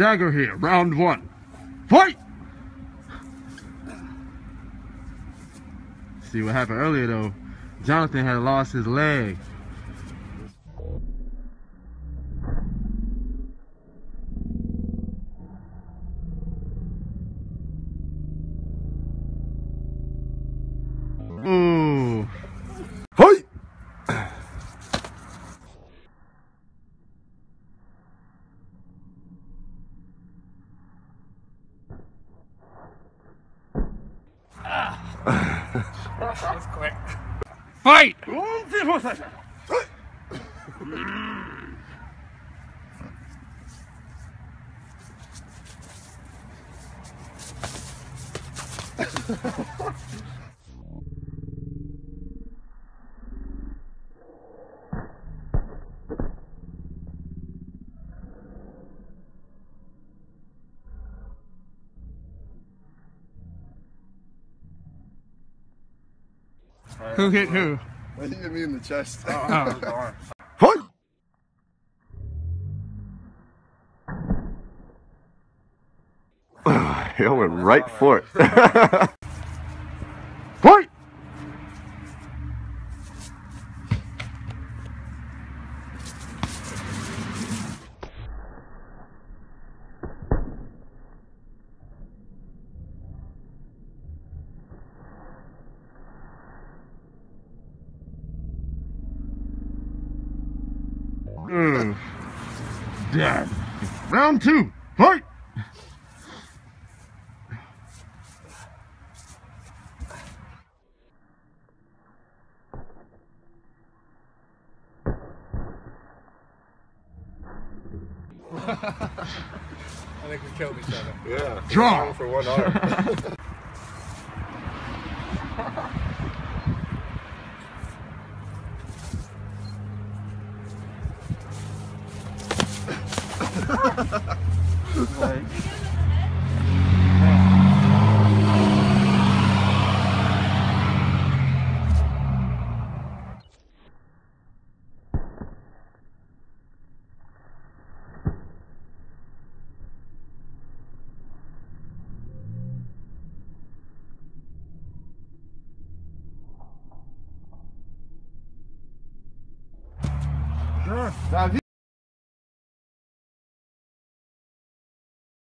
Dagorhir, round one. Fight! See what happened earlier though. Jonathan had lost his leg. Quick. Fight! Who hit who? I hit me in the chest. Oh. Fight! he went right for it. Fight! Mm. Dead. Round two. Fight! I think we killed each other. Yeah. Draw. For one arm. Vai. Davi?